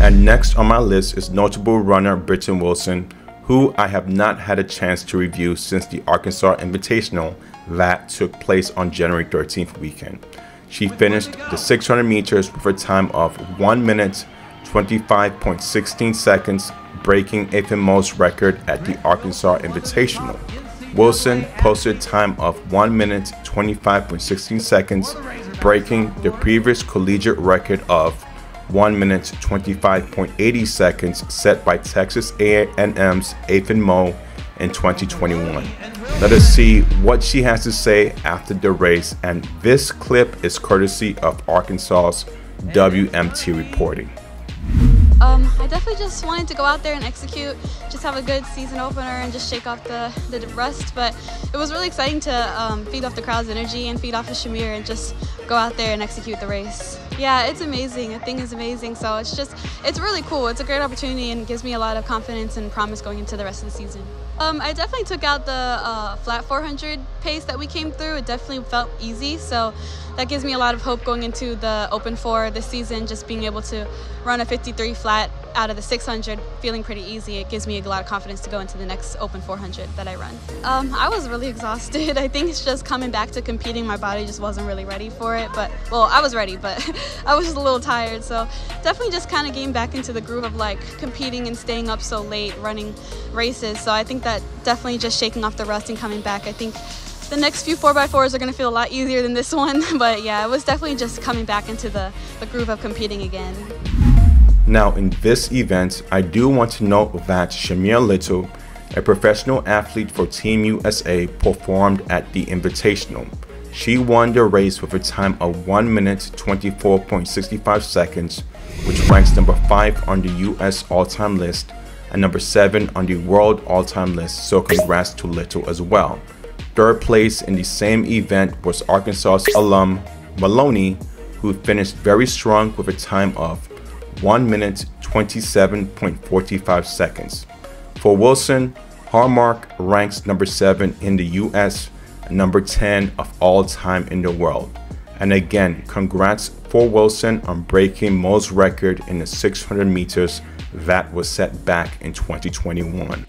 And next on my list is notable runner Britton Wilson, who I have not had a chance to review since the Arkansas Invitational that took place on January 13th weekend. She finished the 600 meters with a time of 1 minute 25.16 seconds, breaking Athing Mu's record at the Arkansas Invitational. Wilson posted time of 1 minute 25.16 seconds, breaking the previous collegiate record of 1 minute 25.80 seconds set by Texas A&M's Athing Mu in 2021. Let us see what she has to say after the race and this clip is courtesy of Arkansas's WMT reporting. Um, I definitely just wanted to go out there and execute, just have a good season opener and just shake off the, the rust. But it was really exciting to um, feed off the crowd's energy and feed off of Shamier and just go out there and execute the race. Yeah, it's amazing. The thing is amazing. So it's just, it's really cool. It's a great opportunity and gives me a lot of confidence and promise going into the rest of the season. Um, I definitely took out the uh, flat 400 pace that we came through. It definitely felt easy. So that gives me a lot of hope going into the Open 4 this season, just being able to run a 53 flat out of the 600, feeling pretty easy. It gives me a lot of confidence to go into the next Open 400 that I run. Um, I was really exhausted. I think it's just coming back to competing. My body just wasn't really ready for it. But, well, I was ready, but I was a little tired. So definitely just kind of getting back into the groove of like competing and staying up so late, running races. So I think that definitely just shaking off the rust and coming back. I think the next few 4x4s are going to feel a lot easier than this one. But yeah, it was definitely just coming back into the, the groove of competing again. Now, in this event, I do want to note that Shamier Little, a professional athlete for Team USA, performed at the Invitational. She won the race with a time of 1 minute 24.65 seconds, which ranks number 5 on the US all-time list and number 7 on the world all-time list, so congrats to Little as well. Third place in the same event was Arkansas alum Maloney, who finished very strong with a time of 1 minute 27.45 seconds. For Wilson, her mark ranks number 7 in the US number 10 of all time in the world. And again, congrats for Wilson on breaking Mu's record in the 600 meters that was set back in 2021.